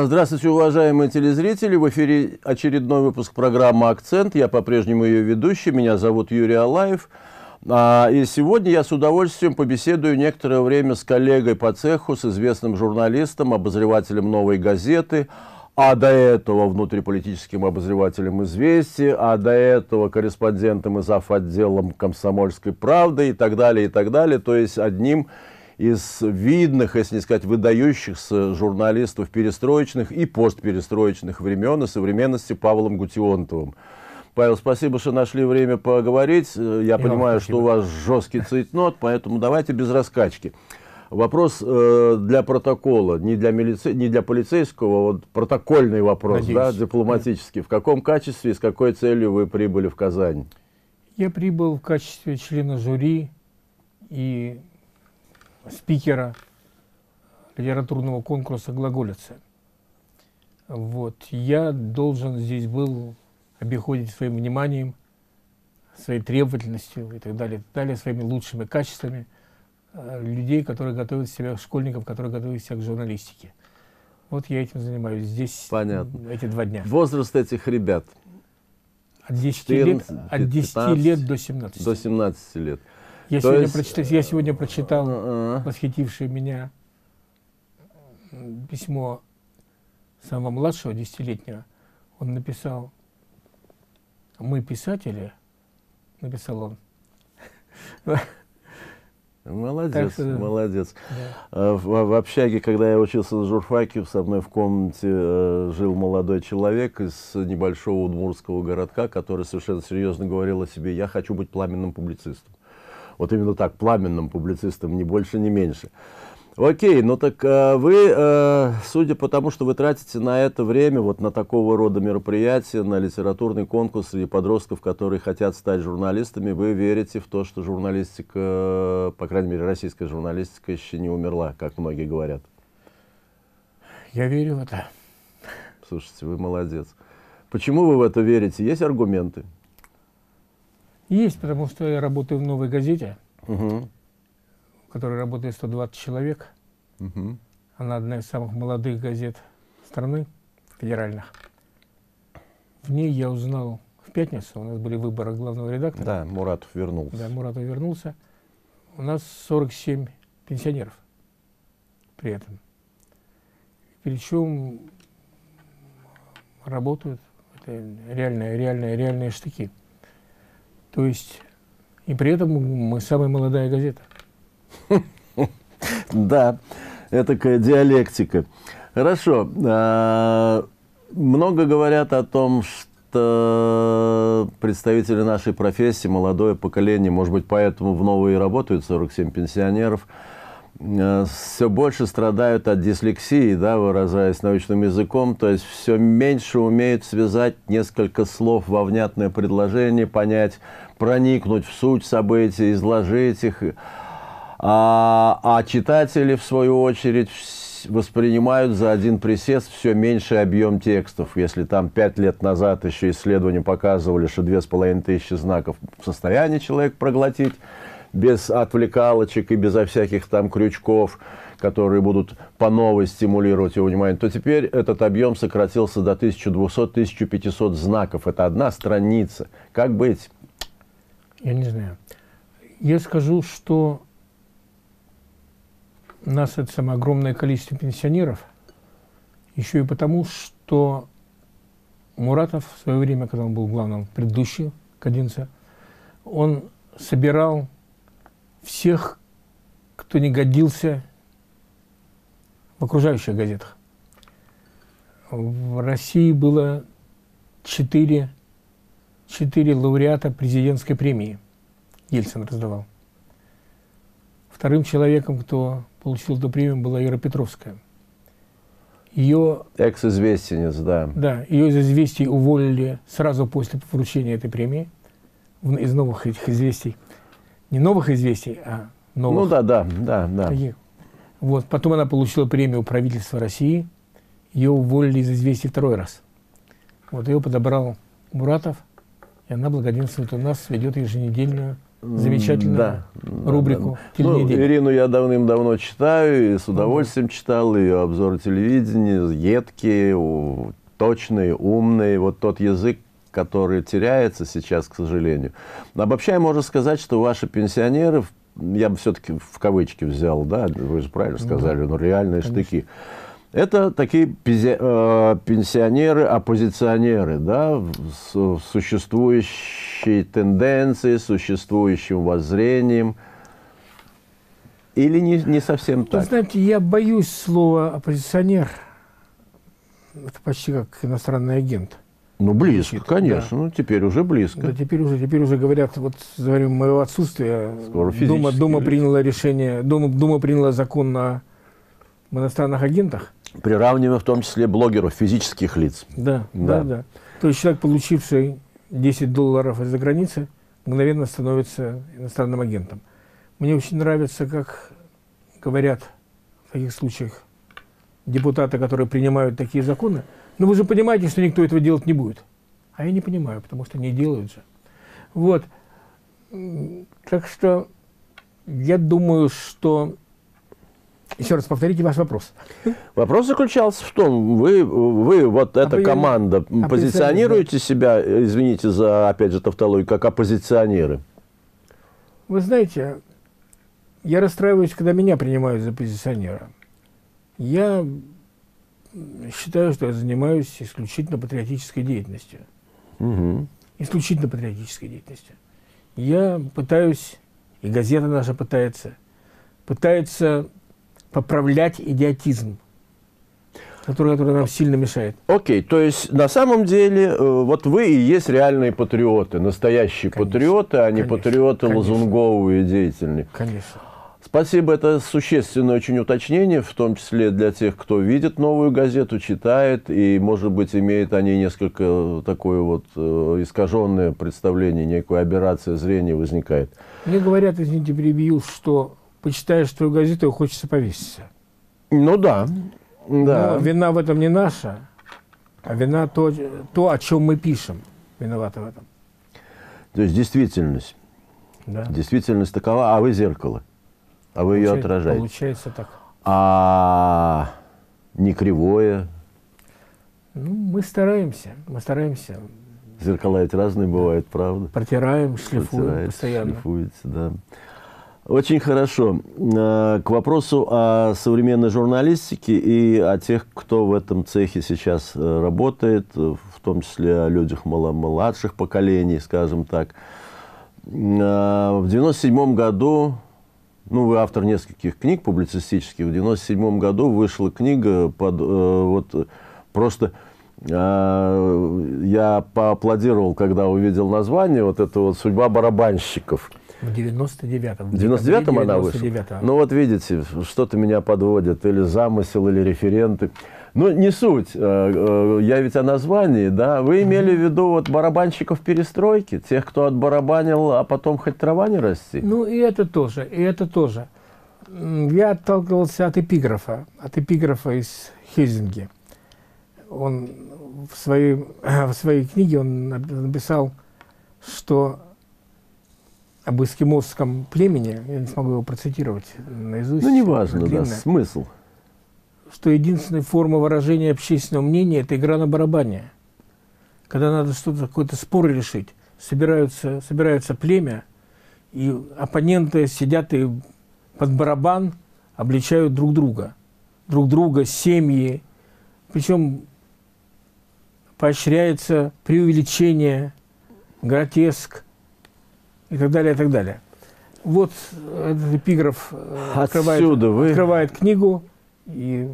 А, здравствуйте, уважаемые телезрители. В эфире очередной выпуск программы «Акцент». Я по-прежнему ее ведущий. Меня зовут Юрий Алаев. А, и сегодня я с удовольствием побеседую некоторое время с коллегой по цеху, с известным журналистом, обозревателем «Новой газеты», а до этого внутриполитическим обозревателем «Известий», а до этого корреспондентом и зав. отделом «Комсомольской правды» и так далее, и так далее. То есть одним из видных, если не сказать выдающихся журналистов перестроечных и постперестроечных времен и современности Павлом Гутионтовым. Павел, спасибо, что нашли время поговорить. Я и понимаю, что у вас жесткий цейтнот, поэтому давайте без раскачки. Вопрос э, для протокола, не для, милице... не для полицейского, а вот протокольный вопрос, да, дипломатический. В каком качестве и с какой целью вы прибыли в Казань? Я прибыл в качестве члена жюри и спикера литературного конкурса «Глаголица». Вот. Я должен здесь был обиходить своим вниманием, своей требовательностью и так далее, и так далее своими лучшими качествами э, людей, которые готовят себя, школьников, которые готовят себя к журналистике. Вот я этим занимаюсь здесь Понятно. эти два дня. Возраст этих ребят? От 10, 14, лет, от 10 лет до 17. До 17 лет. Я, сегодня, есть... прочитал, я сегодня прочитал uh-uh. восхитившее меня письмо самого младшего, десятилетнего. Он написал, мы писатели, написал он. Молодец, что, молодец. Да. В, в общаге, когда я учился на журфаке, со мной в комнате э, жил молодой человек из небольшого удмурского городка, который совершенно серьезно говорил о себе, я хочу быть пламенным публицистом. Вот именно так, пламенным публицистом, ни больше, ни меньше. Окей, ну так э, вы, э, судя по тому, что вы тратите на это время, вот на такого рода мероприятия, на литературный конкурс среди подростков, которые хотят стать журналистами, вы верите в то, что журналистика, по крайней мере, российская журналистика еще не умерла, как многие говорят? Я верю в это. Слушайте, вы молодец. Почему вы в это верите? Есть аргументы? Есть, потому что я работаю в новой газете, угу. в которой работает 120 человек. Угу. Она одна из самых молодых газет страны, федеральных. В ней я узнал в пятницу, у нас были выборы главного редактора. Да, Муратов вернулся. Да, Муратов вернулся. У нас 47 пенсионеров при этом. Причем работают, это реальные, реальные, реальные штыки. То есть, и при этом мы самая молодая газета. Да, это такая диалектика. Хорошо. А, много говорят о том, что представители нашей профессии, молодое поколение, может быть, поэтому в новые работают 47 пенсионеров, все больше страдают от дислексии, да, выражаясь научным языком, то есть все меньше умеют связать несколько слов во внятное предложение, понять, проникнуть в суть событий, изложить их. А, а читатели, в свою очередь, воспринимают за один присест все меньший объем текстов. Если там пять лет назад еще исследования показывали, что две с половиной тысячи знаков в состоянии человек проглотить, без отвлекалочек и безо всяких там крючков, которые будут по новой стимулировать его внимание, то теперь этот объем сократился до 1200-1500 знаков. Это одна страница. Как быть? Я не знаю. Я скажу, что у нас это самое огромное количество пенсионеров, еще и потому, что Муратов в свое время, когда он был главным предыдущий каденция, он собирал всех, кто не годился в окружающих газетах. В России было четыре четыре лауреата президентской премии. Ельцин раздавал. Вторым человеком, кто получил эту премию, была Ира Петровская. Ее... Экс-известенец, да. Да, ее из известий уволили сразу после вручения этой премии из новых этих известий. Не новых известий, а новых. Ну да, да, да, да. Таких. Вот. Потом она получила премию правительства России. Ее уволили из известий второй раз. Вот ее подобрал Муратов – и она благоденствует у нас, ведет еженедельную замечательную Да. рубрику «Тель Ну, недели». Ирину я давным-давно читаю и с удовольствием читал ее обзоры телевидения, едкие, точные, умные. Вот тот язык, который теряется сейчас, к сожалению. Обобщая, можно сказать, что ваши пенсионеры, я бы все-таки в кавычки взял, да, вы же правильно сказали, ну реальные штыки. Это такие э, пенсионеры, оппозиционеры, да, с существующей тенденцией, существующим воззрением. Или не, не совсем Вы так? знаете, я боюсь слова «оппозиционер». Это почти как иностранный агент. Ну, близко, Звучит, конечно. Ну, теперь уже близко. Да теперь уже, теперь уже говорят, вот время моего отсутствия Скоро Дума, Дума приняла решение, Дума, Дума приняла закон на иностранных агентах. Приравнивая в том числе блогеров, физических лиц. Да, Да. да, да. То есть человек, получивший 10 долларов из-за границы, мгновенно становится иностранным агентом. Мне очень нравится, как говорят в таких случаях депутаты, которые принимают такие законы. Но вы же понимаете, что никто этого делать не будет. А я не понимаю, потому что не делают же. Вот. Так что я думаю, что... Еще раз повторите ваш вопрос. Вопрос заключался в том, вы, вы вот эта вы- команда, позиционируете себя, э, извините за, опять же, тавтологию, как оппозиционеры? Вы знаете, я расстраиваюсь, когда меня принимают за позиционера. Я считаю, что я занимаюсь исключительно патриотической деятельностью. Мгм. Исключительно патриотической деятельностью. Я пытаюсь, и газета наша пытается, пытается поправлять идиотизм, который, который нам сильно мешает. Окей, то есть на самом деле э, вот вы и есть реальные патриоты, настоящие Конечно, патриоты, а не конечно, патриоты конечно. лозунговые и деятельные. Конечно. Спасибо, это существенное очень уточнение, в том числе для тех, кто видит новую газету, читает, и, может быть, имеет о ней несколько такое вот э, искаженное представление, некая аберрация зрения возникает. Мне говорят, извините, перебью, что почитаешь твою газету и хочется повеситься. Ну да, да. Но вина в этом не наша, а вина то, то, о чем мы пишем. Виновата в этом. То есть действительность. Да. Действительность такова, а вы зеркало. А вы ее отражаете. Получается так. А не кривое. Ну, мы стараемся, мы стараемся. Зеркала ведь разные бывают, правда? Протираем, шлифуем Протираете, постоянно. шлифуете, да. Очень хорошо. Э, К вопросу о современной журналистике и о тех, кто в этом цехе сейчас э, работает, в том числе о людях младших поколений, скажем так. Э, В 97 году, ну, вы автор нескольких книг публицистических, в 97 году вышла книга под, э, вот, просто э, я поаплодировал, когда увидел название, вот это вот «Судьба барабанщиков». В 99-м. В 99-м она вышла? 99 Ну вот видите, что-то меня подводит, или замысел, или референты. Ну, не суть. Э, э, Я ведь о названии, да. Вы имели в виду вот барабанщиков перестройки, тех, кто отбарабанил, а потом хоть трава не расти? Ну, и это тоже, и это тоже. Я отталкивался от эпиграфа, от эпиграфа из Хельзинги. Он в своей, в своей книге он нап- написал, что об эскимосском племени, я не смогу его процитировать наизусть. Ну, неважно, да, смысл. Что единственная форма выражения общественного мнения – это игра на барабане. Когда надо что-то, какой-то спор решить, собираются, собираются племя, и оппоненты сидят и под барабан обличают друг друга. Друг друга, семьи. Причем поощряется преувеличение, гротеск и так далее, и так далее. Вот этот эпиграф э, открывает, Отсюда вы- открывает книгу и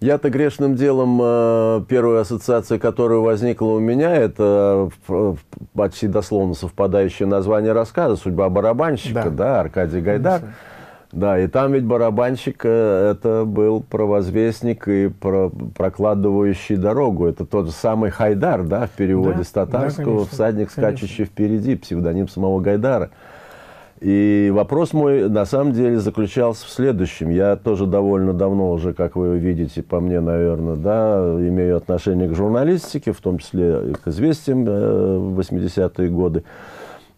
Я-то грешным делом, э, первая ассоциация, которая возникла у меня, это э, почти дословно совпадающее название рассказа «Судьба барабанщика», Да. да, Аркадий Гайдар. Конечно. Да, и там ведь барабанщик э, это был провозвестник и про- прокладывающий дорогу. Это тот же самый Хайдар, да, в переводе Да, с татарского, да, конечно, всадник, конечно. скачущий впереди, псевдоним самого Гайдара. И вопрос мой на самом деле заключался в следующем. Я тоже довольно давно уже, как вы видите, по мне, наверное, да, имею отношение к журналистике, в том числе к известиям э, в 80-е годы.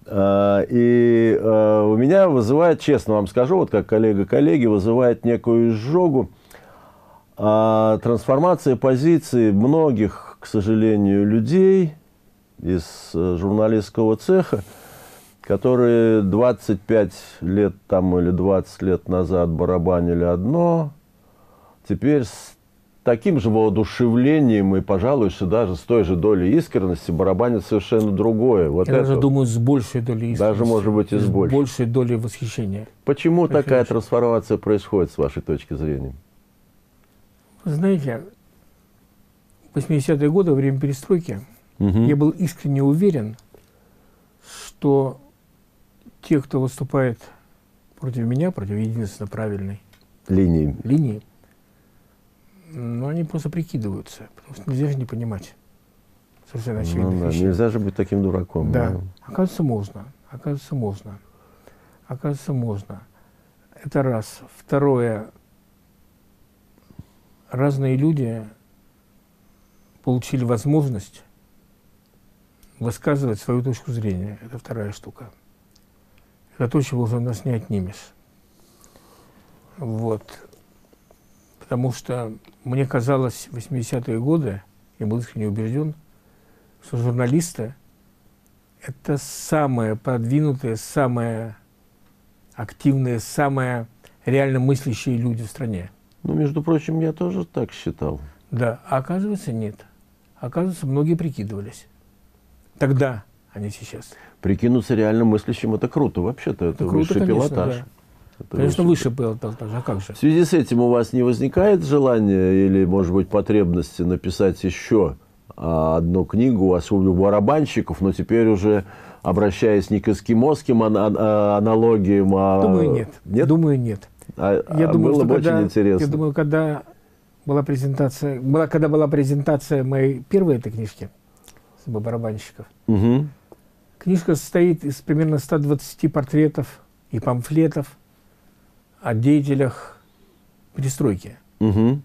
А, и а, у меня вызывает, честно вам скажу, вот как коллега коллеги, вызывает некую изжогу а, трансформация позиции многих, к сожалению, людей из э, журналистского цеха, которые 25 лет там или 20 лет назад барабанили одно, теперь с таким же воодушевлением и, пожалуй, что даже с той же долей искренности барабанит совершенно другое. Вот Я это, даже думаю, с большей долей искренности. Даже, может быть, и с, с большей. большей долей восхищения. Почему Очень такая трансформация происходит, с вашей точки зрения? Знаете, 80-е годы, время перестройки, угу. я был искренне уверен, что те, кто выступает против меня, против единственно правильной линии, линии ну, они просто прикидываются, потому что нельзя же не понимать совершенно очевидных ну, да, вещей. Нельзя же быть таким дураком. Да. да, оказывается, можно. Оказывается, можно. Оказывается, можно. Это раз. Второе. Разные люди получили возможность высказывать свою точку зрения. Это вторая штука. То, чего уже у нас не отнимешь. Вот. Потому что мне казалось в 80-е годы, я был искренне убежден, что журналисты – это самые продвинутые, самые активные, самые реально мыслящие люди в стране. Ну, между прочим, я тоже так считал. Да, а оказывается, нет. Оказывается, многие прикидывались. Тогда, а не сейчас. Прикинуться реально мыслящим – это круто вообще-то, это, это круто, высший конечно, пилотаж. Да. Это Конечно, выше пилотаж, а как же? В связи с этим у вас не возникает желания или, может быть, потребности написать еще а, одну книгу о службе барабанщиков, но теперь уже обращаясь не к эскимосским аналогиям, а... Думаю, нет. Нет? Думаю, нет. А, я а думаю, было бы когда, очень интересно. Я думаю, когда была презентация, была, когда была презентация моей первой этой книжки барабанщиков, угу. Книжка состоит из примерно 120 портретов и памфлетов о деятелях перестройки. Угу.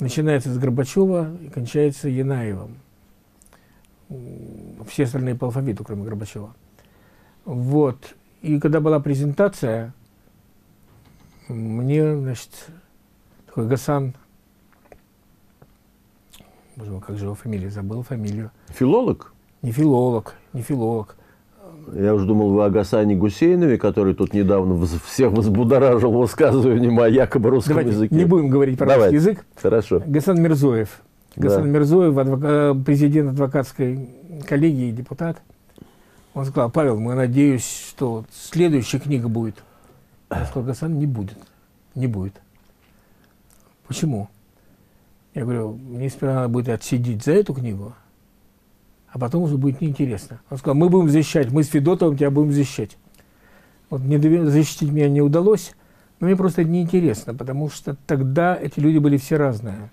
Начинается с Горбачева и кончается Янаевым. Все остальные по алфавиту, кроме Горбачева. Вот. И когда была презентация, мне, значит, такой Гасан, боже мой, как же его фамилия, забыл фамилию. Филолог? Не филолог, не филолог. Я уже думал, вы о Гасане Гусейнове, который тут недавно всех взбудоражил высказыванием о якобы русском Давайте языке. не будем говорить про Давайте. русский язык. Хорошо. Гасан Мирзоев. Гасан да. Мирзоев, адвока... Э, президент адвокатской коллегии, депутат. Он сказал, Павел, мы надеюсь, что следующая книга будет. Я сказал, Гасан, не будет. Не будет. Почему? Я говорю, мне сперва надо будет отсидеть за эту книгу, а потом уже будет неинтересно. Он сказал, мы будем защищать, мы с Федотовым тебя будем защищать. Вот мне защитить меня не удалось, но мне просто это неинтересно, потому что тогда эти люди были все разные.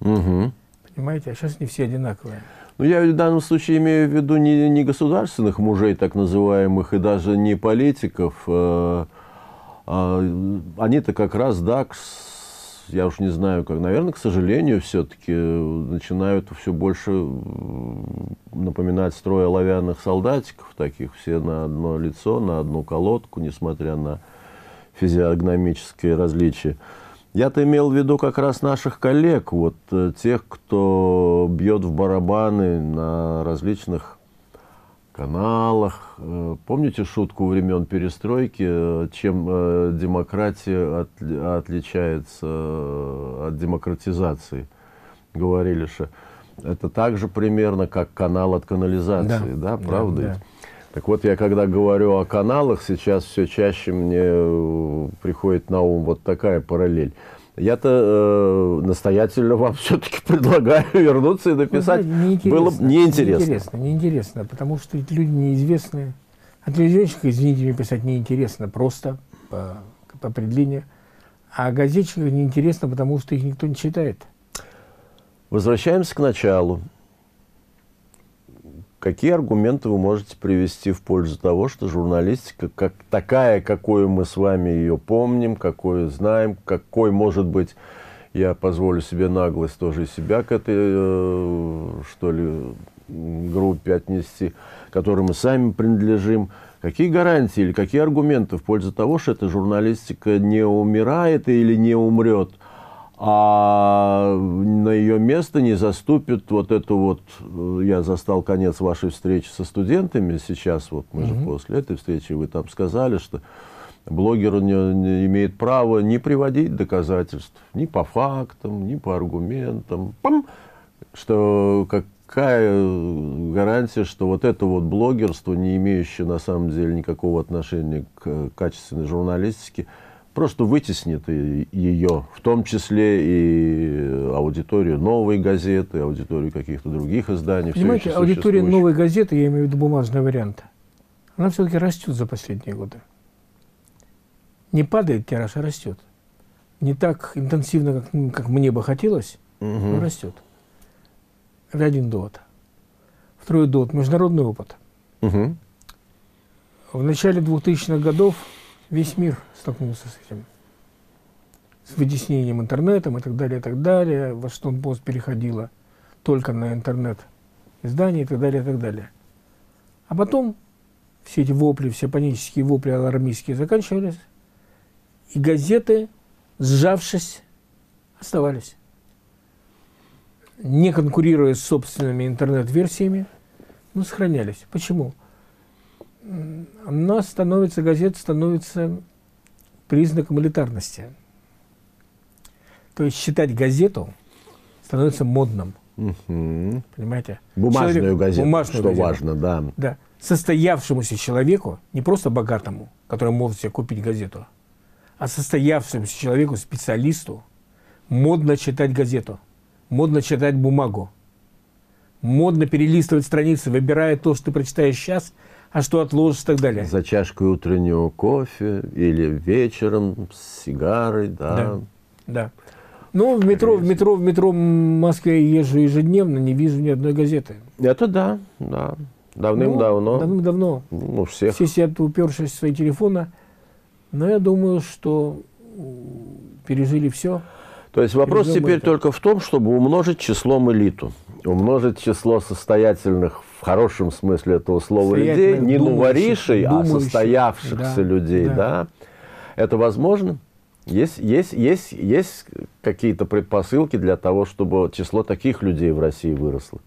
Угу. Понимаете, а сейчас не все одинаковые. Ну, я в данном случае имею в виду не, не государственных мужей, так называемых, и даже не политиков. Э, э, они-то как раз, да, я уж не знаю, как, наверное, к сожалению, все-таки начинают все больше напоминать строй оловянных солдатиков, таких все на одно лицо, на одну колодку, несмотря на физиогномические различия. Я-то имел в виду как раз наших коллег, вот э, тех, кто бьет в барабаны на различных каналах. Э, помните шутку времен перестройки, э, чем э, демократия от, отличается от демократизации? Говорили, что это так же примерно, как канал от канализации, да, да правда? Да, да. Так вот, я когда говорю о каналах, сейчас все чаще мне приходит на ум вот такая параллель. Я-то э, настоятельно вам все-таки предлагаю вернуться и написать. Ну, Было бы неинтересно. Неинтересно, неинтересно, потому что эти люди неизвестные. А телевизионщика, извините, мне писать неинтересно просто по, по определению. А газетчикам неинтересно, потому что их никто не читает. Возвращаемся к началу. Какие аргументы вы можете привести в пользу того, что журналистика, как такая, какую мы с вами ее помним, какую знаем, какой может быть, я позволю себе наглость тоже себя к этой, э, что ли, группе отнести, которой мы сами принадлежим. Какие гарантии или какие аргументы в пользу того, что эта журналистика не умирает или не умрет, а на ее место не заступит вот это вот, я застал конец вашей встречи со студентами сейчас, вот мы угу. же после этой встречи, вы там сказали, что блогер не, не имеет права не приводить доказательств ни по фактам, ни по аргументам. Пам! Что какая гарантия, что вот это вот блогерство, не имеющее на самом деле никакого отношения к качественной журналистике, просто вытеснит ее, в том числе и аудиторию новой газеты, аудиторию каких-то других изданий. Понимаете, аудитория новой газеты, я имею в виду бумажный вариант, она все-таки растет за последние годы не падает тираж, а растет. Не так интенсивно, как, как мне бы хотелось, угу. но растет. Это один довод. Второй довод – международный опыт. Угу. В начале 2000-х годов весь мир столкнулся с этим. С вытеснением интернетом и так далее, и так далее. Вашингтон-Пост переходила только на интернет издания и так далее, и так далее. А потом все эти вопли, все панические вопли алармистские заканчивались, и газеты, сжавшись, оставались. Не конкурируя с собственными интернет-версиями, но сохранялись. Почему? Она становится, газета становится признаком элитарности. То есть читать газету становится модным. Угу. Понимаете? Бумажную Человек, газету, бумажную что газету. важно, да. Да. Состоявшемуся человеку, не просто богатому, который может себе купить газету, а состоявшемуся человеку, специалисту, модно читать газету, модно читать бумагу, модно перелистывать страницы, выбирая то, что ты прочитаешь сейчас, а что отложишь и так далее. За чашкой утреннего кофе или вечером с сигарой, да. Да, да. Ну, в метро, в метро, в метро в Москве езжу ежедневно, не вижу ни одной газеты. Это да, да. Давным-давно. Ну, давным-давно. Ну, всех. Все сидят, упершись в свои телефоны. Но я думаю, что пережили все. То есть вопрос Пережил теперь это. только в том, чтобы умножить числом элиту. Умножить число состоятельных, в хорошем смысле этого слова, людей, не новоришей, а состоявшихся да, людей. Да. Да? Это возможно? Есть, есть, есть, есть какие-то предпосылки для того, чтобы число таких людей в России выросло?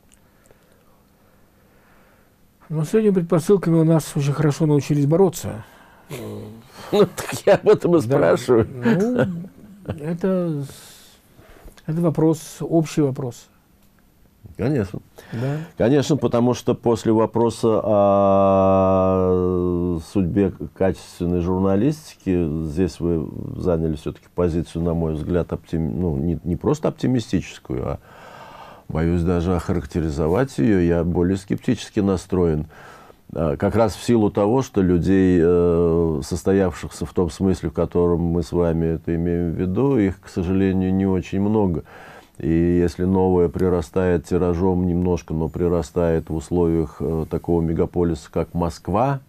Ну, с этими предпосылками у нас очень хорошо научились бороться. Ну, так я об этом и спрашиваю. Ну, это, это вопрос, общий вопрос. Конечно. Да. Конечно, потому что после вопроса о судьбе качественной журналистики, здесь вы заняли все-таки позицию, на мой взгляд, оптим... ну, не, не просто оптимистическую, а боюсь даже охарактеризовать ее, я более скептически настроен. А, как раз в силу того, что людей, э, состоявшихся в том смысле, в котором мы с вами это имеем в виду, их, к сожалению, не очень много. И если новое прирастает тиражом немножко, но прирастает в условиях э, такого мегаполиса, как Москва,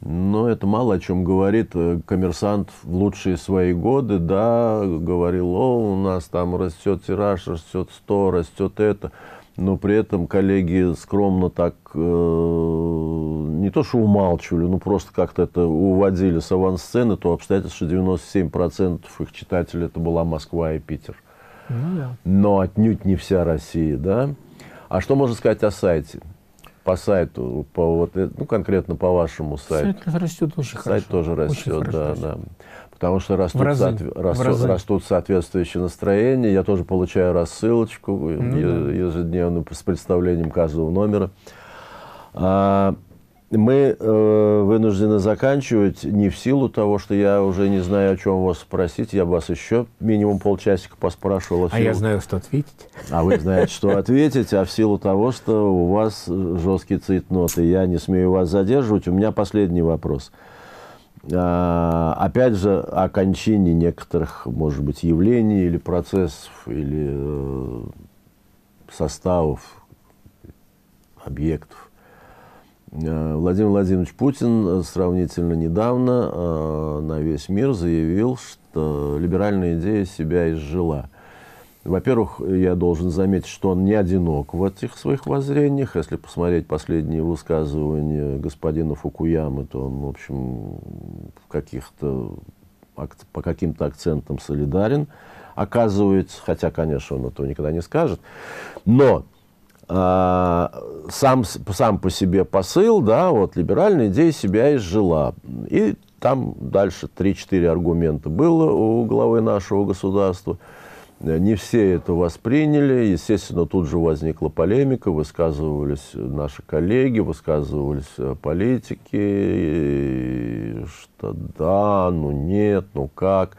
но это мало о чем говорит. Э, коммерсант в лучшие свои годы, да, говорил, о, у нас там растет тираж, растет 100, растет это но при этом коллеги скромно так э, не то что умалчивали, ну просто как-то это уводили с авансцены, то обстоятельство, что 97% их читателей это была Москва и Питер. Ну, да. Но отнюдь не вся Россия, да? А что можно сказать о сайте? По сайту, по вот, э, ну конкретно по вашему сайту. Сайт растет очень Сайт хорошо. тоже растет, да, да потому что растут, разы, соотве- растут, растут соответствующие настроения. Я тоже получаю рассылочку ну, ежедневно с представлением каждого номера. А, мы э, вынуждены заканчивать не в силу того, что я уже не знаю, о чем вас спросить. Я вас еще минимум полчасика поспрашивал. А, а я знаю, что ответить. А вы знаете, что ответить, а в силу того, что у вас жесткий цейтнот, и я не смею вас задерживать, у меня последний вопрос – а, опять же, о кончине некоторых, может быть, явлений или процессов, или э, составов, объектов. Э, Владимир Владимирович Путин сравнительно недавно э, на весь мир заявил, что либеральная идея себя изжила. Во-первых, я должен заметить, что он не одинок в этих своих воззрениях. Если посмотреть последние высказывания господина Фукуямы, то он, в общем, в каких-то, по каким-то акцентам солидарен, оказывается, хотя, конечно, он этого никогда не скажет. Но сам, сам по себе посыл, да, вот либеральная идея себя изжила. И там дальше 3-4 аргумента было у главы нашего государства. Не все это восприняли. Естественно, тут же возникла полемика, высказывались наши коллеги, высказывались э, политики, что да, ну нет, ну как.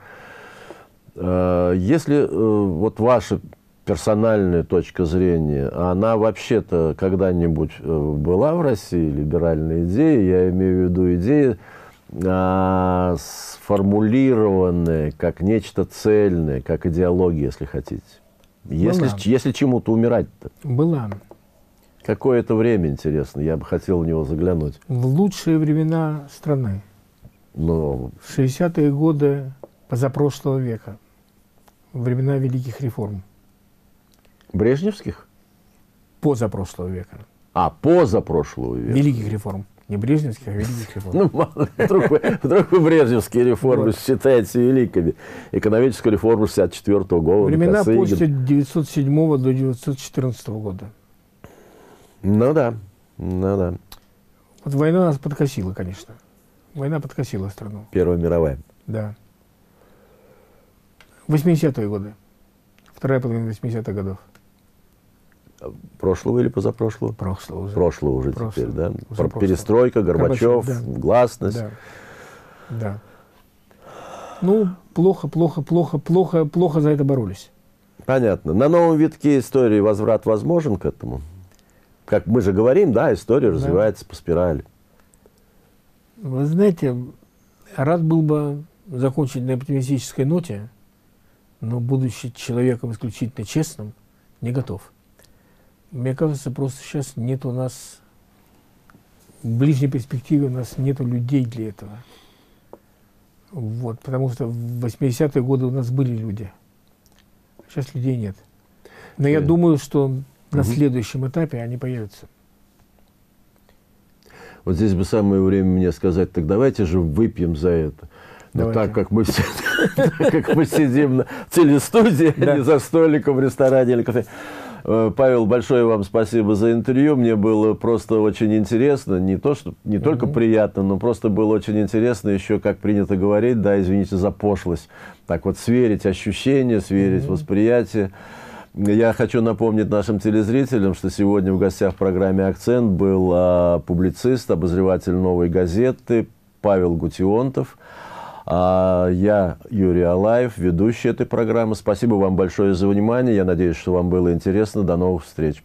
Э, если э, вот ваша персональная точка зрения, она вообще-то когда-нибудь была в России, либеральная идея, я имею в виду идея, а, сформулированное как нечто цельное, как идеология, если хотите. Если, Была. если чему-то умирать-то. Была. Какое это время, интересно, я бы хотел в него заглянуть. В лучшие времена страны. Но... 60-е годы позапрошлого века. Времена великих реформ. Брежневских? Позапрошлого века. А, позапрошлого века. Великих реформ. Не брежневских, а великих реформ. Ну, мало вдруг вы, вдруг вы брежневские реформы вот. считаете великими. Экономическую реформу 64 -го года. Времена Косыгин. после 1907 до 1914 года. Ну да, ну да. Вот война нас подкосила, конечно. Война подкосила страну. Первая мировая. Да. 80-е годы. Вторая половина 80-х годов. Прошлого или позапрошлого? Прошлого уже. Прошлого уже прошлого. теперь, да? Уже Перестройка, Горбачев, Горбачев да. гласность. Да. да. Ну, плохо, плохо, плохо, плохо, плохо за это боролись. Понятно. На новом витке истории возврат возможен к этому? Как мы же говорим, да, история да. развивается по спирали. Вы знаете, рад был бы закончить на оптимистической ноте, но будучи человеком исключительно честным, не готов. Мне кажется, просто сейчас нет у нас, в ближней перспективе у нас нет людей для этого. Вот, потому что в 80-е годы у нас были люди. Сейчас людей нет. Но я думаю, что на следующем этапе они появятся. Вот здесь бы самое время мне сказать, так давайте же выпьем за это. Но так как мы, как мы сидим на телестудии, а не за столиком в ресторане или кафе, Э, Павел, большое вам спасибо за интервью. Мне было просто очень интересно. Не, то, что, не mm-hmm. только приятно, но просто было очень интересно еще, как принято говорить, да, извините за пошлость, так вот сверить ощущения, сверить mm-hmm. восприятие. Я хочу напомнить нашим телезрителям, что сегодня в гостях в программе «Акцент» был а, публицист, обозреватель «Новой газеты» Павел Гутионтов. А я Юрий Алаев, ведущий этой программы. Спасибо вам большое за внимание. Я надеюсь, что вам было интересно. До новых встреч.